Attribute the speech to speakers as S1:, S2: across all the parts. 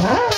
S1: Huh?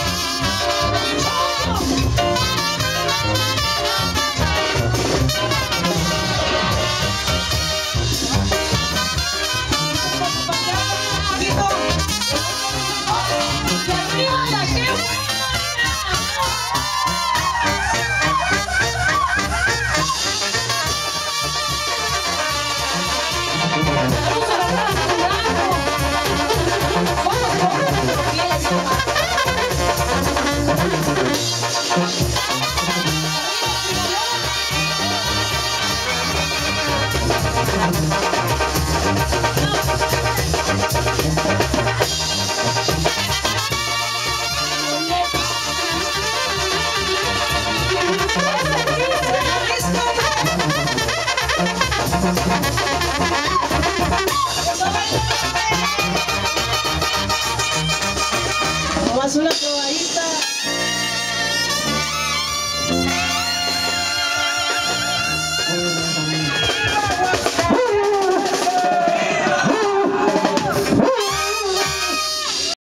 S1: Vamos.